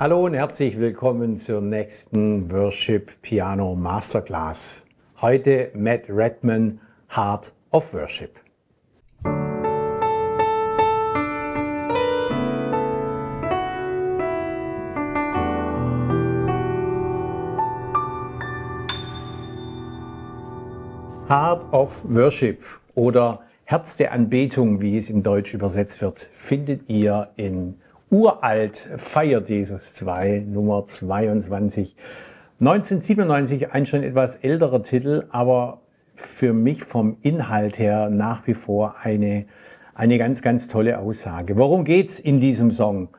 Hallo und herzlich willkommen zur nächsten Worship Piano Masterclass. Heute Matt Redman, Heart of Worship. Heart of Worship oder Herz der Anbetung, wie es im Deutsch übersetzt wird, findet ihr in Uralt Feiert Jesus 2, Nummer 22. 1997 ein schon etwas älterer Titel, aber für mich vom Inhalt her nach wie vor eine, eine ganz, ganz tolle Aussage. Worum geht's in diesem Song?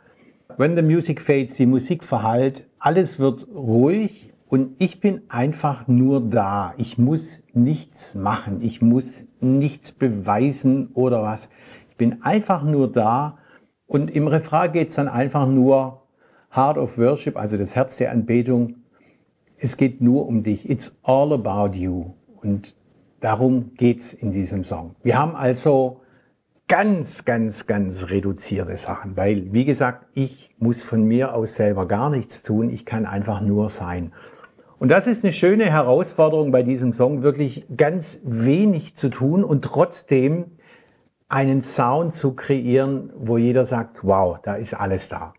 When the music fades, die Musik verhallt, alles wird ruhig, und ich bin einfach nur da. Ich muss nichts machen. Ich muss nichts beweisen oder was. Ich bin einfach nur da. Und im Refrain geht es dann einfach nur Heart of Worship, also das Herz der Anbetung. Es geht nur um dich. It's all about you. Und darum geht's in diesem Song. Wir haben also ganz, ganz, ganz reduzierte Sachen, weil, wie gesagt, ich muss von mir aus selber gar nichts tun. Ich kann einfach nur sein. Und das ist eine schöne Herausforderung bei diesem Song, wirklich ganz wenig zu tun und trotzdem einen Sound zu kreieren, wo jeder sagt, wow, da ist alles da.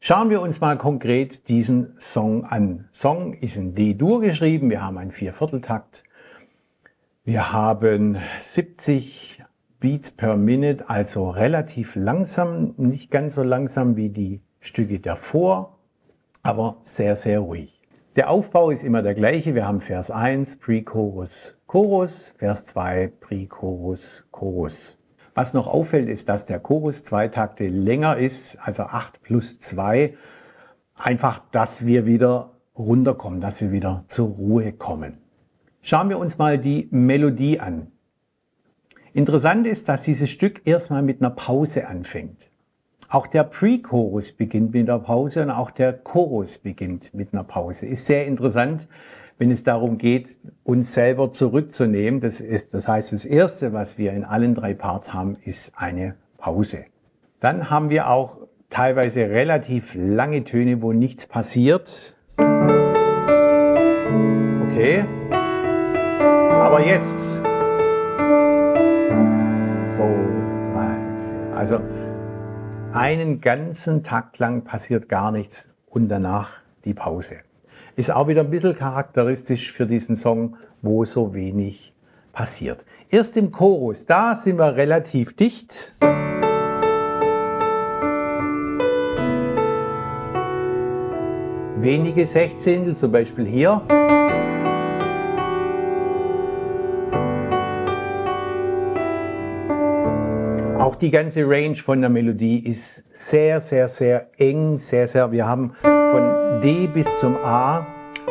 Schauen wir uns mal konkret diesen Song an. Song ist in D-Dur geschrieben, wir haben einen Viervierteltakt, wir haben 70 Beats per Minute, also relativ langsam, nicht ganz so langsam wie die Stücke davor, aber sehr, sehr ruhig. Der Aufbau ist immer der gleiche. Wir haben Vers 1, Pre-Chorus, Chorus, Vers 2, Pre-Chorus, Chorus. Was noch auffällt, ist, dass der Chorus zwei Takte länger ist, also 8 plus 2. Einfach, dass wir wieder runterkommen, dass wir wieder zur Ruhe kommen. Schauen wir uns mal die Melodie an. Interessant ist, dass dieses Stück erstmal mit einer Pause anfängt. Auch der Pre-Chorus beginnt mit einer Pause und auch der Chorus beginnt mit einer Pause. Ist sehr interessant, wenn es darum geht, uns selber zurückzunehmen. Das, ist, das heißt, das Erste, was wir in allen drei Parts haben, ist eine Pause. Dann haben wir auch teilweise relativ lange Töne, wo nichts passiert. Okay. Aber jetzt. So. Also einen ganzen Takt lang passiert gar nichts und danach die Pause. Ist auch wieder ein bisschen charakteristisch für diesen Song, wo so wenig passiert. Erst im Chorus, da sind wir relativ dicht. Wenige Sechzehntel, zum Beispiel hier. Auch die ganze Range von der Melodie ist sehr, sehr, sehr eng, sehr, sehr. Wir haben von D bis zum A,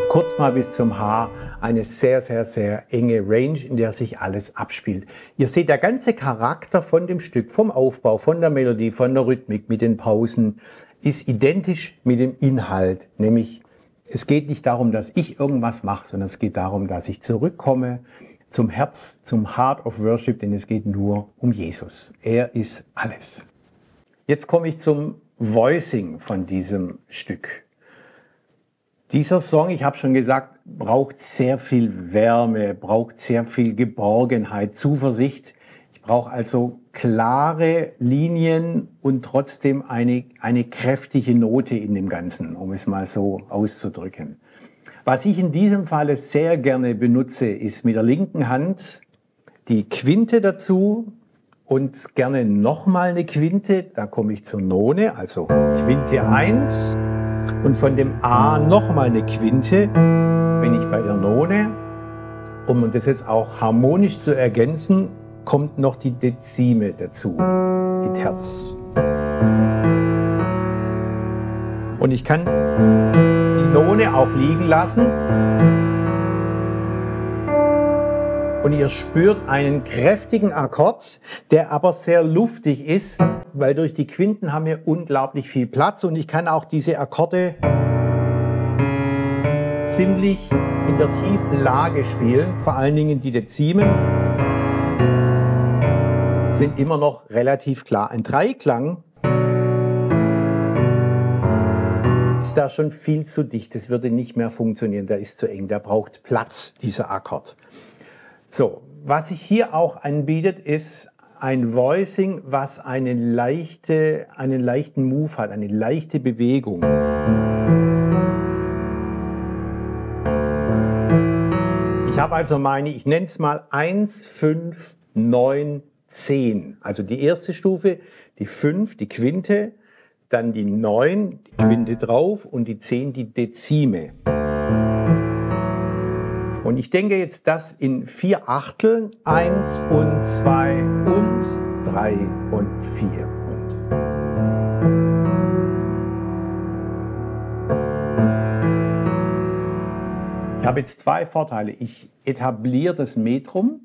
kurz mal bis zum H, eine sehr, sehr, sehr enge Range, in der sich alles abspielt. Ihr seht, der ganze Charakter von dem Stück, vom Aufbau, von der Melodie, von der Rhythmik, mit den Pausen, ist identisch mit dem Inhalt, nämlich es geht nicht darum, dass ich irgendwas mache, sondern es geht darum, dass ich zurückkomme, zum Herz, zum Heart of Worship, denn es geht nur um Jesus. Er ist alles. Jetzt komme ich zum Voicing von diesem Stück. Dieser Song, ich habe schon gesagt, braucht sehr viel Wärme, braucht sehr viel Geborgenheit, Zuversicht. Ich brauche also klare Linien und trotzdem eine, eine kräftige Note in dem Ganzen, um es mal so auszudrücken. Was ich in diesem Falle sehr gerne benutze, ist mit der linken Hand die Quinte dazu und gerne nochmal eine Quinte. Da komme ich zur None, also Quinte 1 und von dem A nochmal eine Quinte bin ich bei der None. Um das jetzt auch harmonisch zu ergänzen, kommt noch die Dezime dazu, die Terz. Und ich kann die None auch liegen lassen. Und ihr spürt einen kräftigen Akkord, der aber sehr luftig ist, weil durch die Quinten haben wir unglaublich viel Platz und ich kann auch diese Akkorde ziemlich in der tiefen Lage spielen, vor allen Dingen die Dezimen sind immer noch relativ klar. Ein Dreiklang ist da schon viel zu dicht. Das würde nicht mehr funktionieren. Der ist zu eng. Der braucht Platz, dieser Akkord. So, was sich hier auch anbietet, ist ein Voicing, was eine leichte, einen leichten Move hat, eine leichte Bewegung. Ich habe also meine, ich nenne es mal 1, 5, 9, 10. Also die erste Stufe, die 5, die Quinte, dann die 9, die Quinte drauf und die 10, die Dezime. Und ich denke jetzt das in vier Achteln. Eins und zwei und drei und vier. Und. Ich habe jetzt zwei Vorteile. Ich etabliere das Metrum.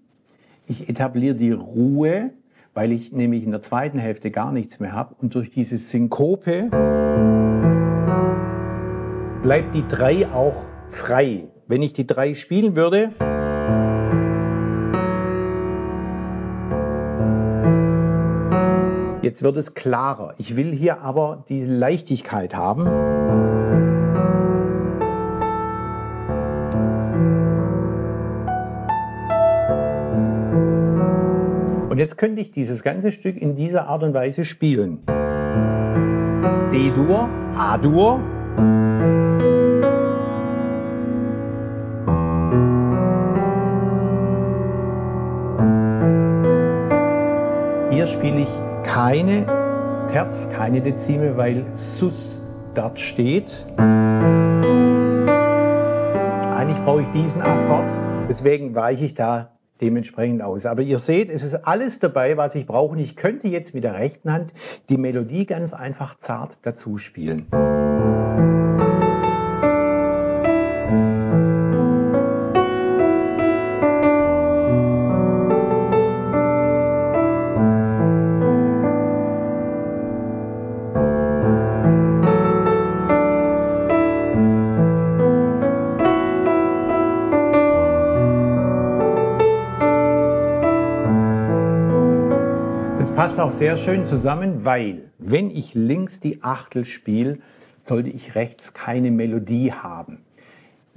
Ich etabliere die Ruhe, weil ich nämlich in der zweiten Hälfte gar nichts mehr habe. Und durch diese Synkope bleibt die drei auch frei. Wenn ich die drei spielen würde, jetzt wird es klarer. Ich will hier aber diese Leichtigkeit haben. Und jetzt könnte ich dieses ganze Stück in dieser Art und Weise spielen. D-Dur, A-Dur, spiele ich keine Terz, keine Dezime, weil Sus dort steht. Eigentlich brauche ich diesen Akkord, deswegen weiche ich da dementsprechend aus. Aber ihr seht, es ist alles dabei, was ich brauche. Und ich könnte jetzt mit der rechten Hand die Melodie ganz einfach zart dazu spielen. Passt auch sehr schön zusammen, weil wenn ich links die Achtel spiele, sollte ich rechts keine Melodie haben.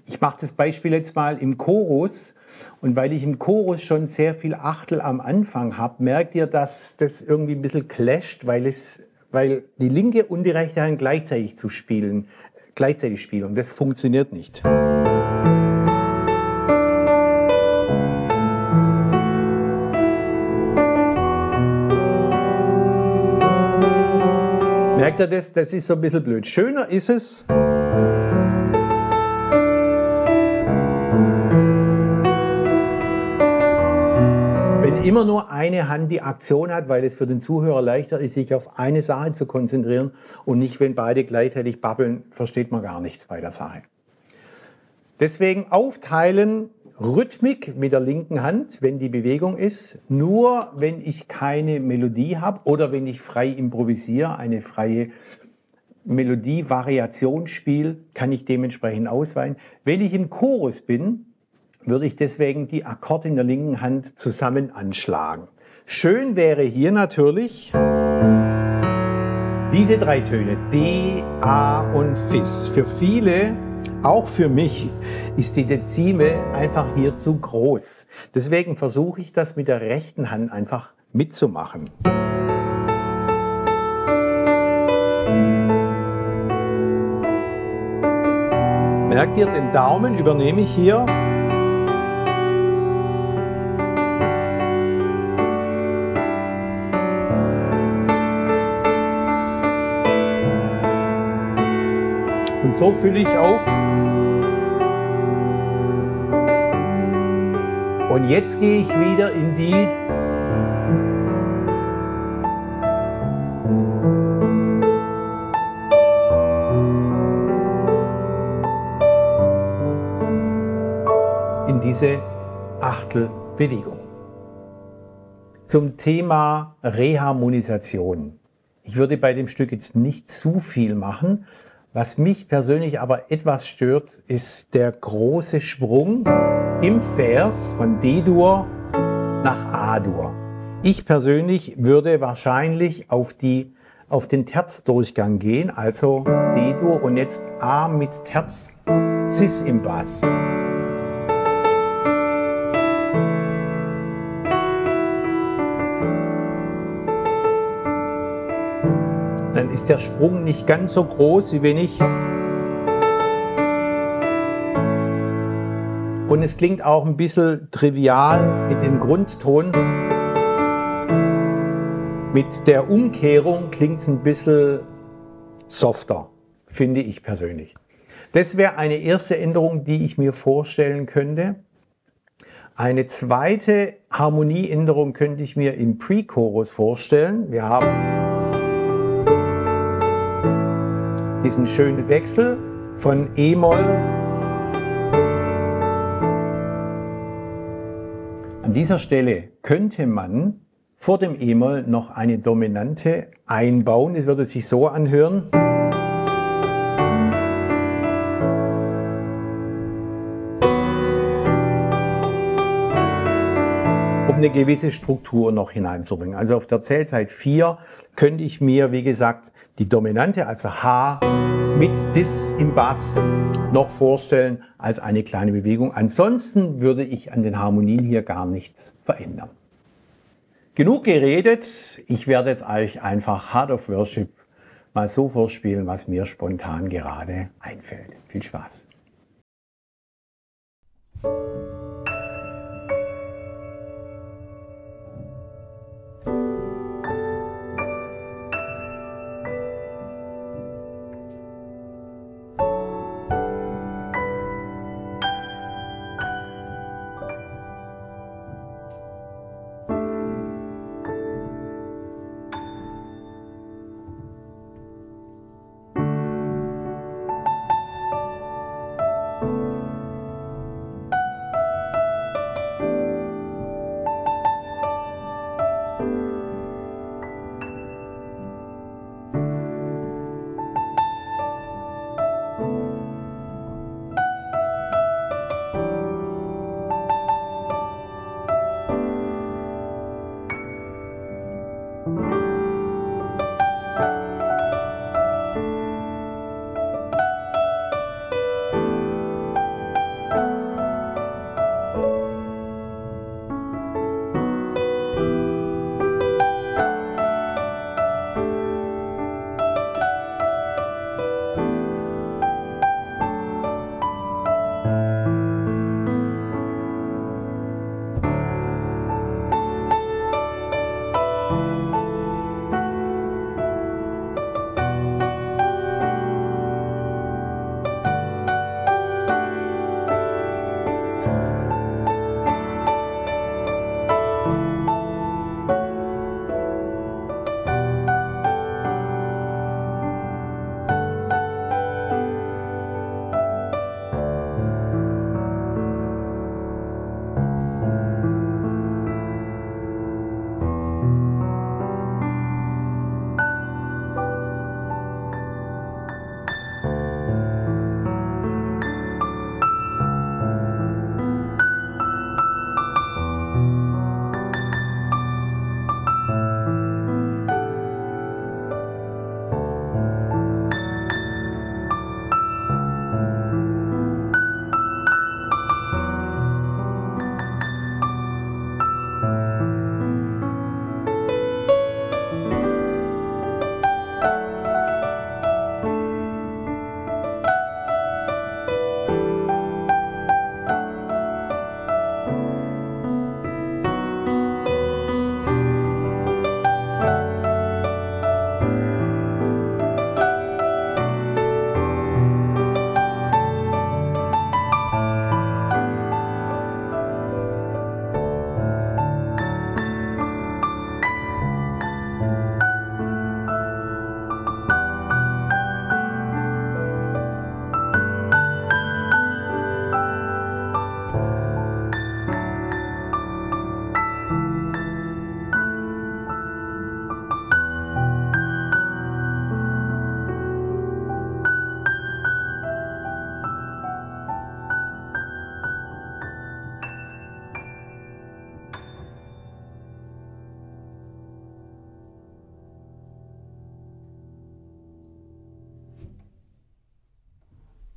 Ich mache das Beispiel jetzt mal im Chorus und weil ich im Chorus schon sehr viel Achtel am Anfang habe, merkt ihr, dass das irgendwie ein bisschen clasht, weil, es, weil die linke und die rechte Hand gleichzeitig zu spielen, gleichzeitig spielen und das funktioniert nicht. Ihr das? Das ist so ein bisschen blöd. Schöner ist es, wenn immer nur eine Hand die Aktion hat, weil es für den Zuhörer leichter ist, sich auf eine Sache zu konzentrieren und nicht, wenn beide gleichzeitig babbeln, versteht man gar nichts bei der Sache. Deswegen aufteilen Rhythmik mit der linken Hand, wenn die Bewegung ist, nur wenn ich keine Melodie habe oder wenn ich frei improvisiere, eine freie Melodie-Variation spiele, kann ich dementsprechend ausweichen. Wenn ich im Chorus bin, würde ich deswegen die Akkorde in der linken Hand zusammen anschlagen. Schön wäre hier natürlich diese drei Töne, D, A und Fis. Für viele auch für mich ist die Dezime einfach hier zu groß. Deswegen versuche ich das mit der rechten Hand einfach mitzumachen. Merkt ihr, den Daumen übernehme ich hier Und so fülle ich auf. Und jetzt gehe ich wieder in die in diese Achtelbewegung. Zum Thema Reharmonisation. Ich würde bei dem Stück jetzt nicht zu viel machen, was mich persönlich aber etwas stört, ist der große Sprung im Vers von D-Dur nach A-Dur. Ich persönlich würde wahrscheinlich auf die auf den Terzdurchgang gehen, also D-Dur und jetzt A mit Terz, Cis im Bass. Ist der Sprung nicht ganz so groß, wie wenn ich Und es klingt auch ein bisschen trivial mit dem Grundton. Mit der Umkehrung klingt es ein bisschen softer, finde ich persönlich. Das wäre eine erste Änderung, die ich mir vorstellen könnte. Eine zweite Harmonieänderung könnte ich mir im Pre-Chorus vorstellen. Wir haben diesen schönen Wechsel von E-Moll An dieser Stelle könnte man vor dem E-Moll noch eine Dominante einbauen. Es würde sich so anhören. Eine gewisse Struktur noch hineinzubringen. Also auf der Zählzeit 4 könnte ich mir, wie gesagt, die Dominante, also H, mit Dis im Bass noch vorstellen als eine kleine Bewegung. Ansonsten würde ich an den Harmonien hier gar nichts verändern. Genug geredet. Ich werde jetzt euch einfach Heart of Worship mal so vorspielen, was mir spontan gerade einfällt. Viel Spaß.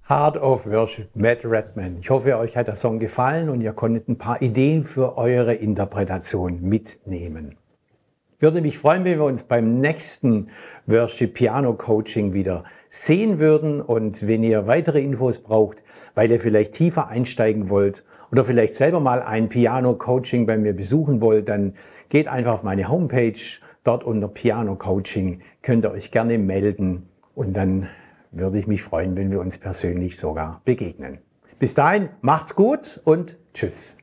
Heart of Worship, Matt Redman. Ich hoffe, euch hat der Song gefallen und ihr konntet ein paar Ideen für eure Interpretation mitnehmen. Ich würde mich freuen, wenn wir uns beim nächsten Worship Piano Coaching wieder sehen würden und wenn ihr weitere Infos braucht, weil ihr vielleicht tiefer einsteigen wollt oder vielleicht selber mal ein Piano Coaching bei mir besuchen wollt, dann geht einfach auf meine Homepage. Dort unter Piano Coaching könnt ihr euch gerne melden und dann würde ich mich freuen, wenn wir uns persönlich sogar begegnen. Bis dahin, macht's gut und tschüss.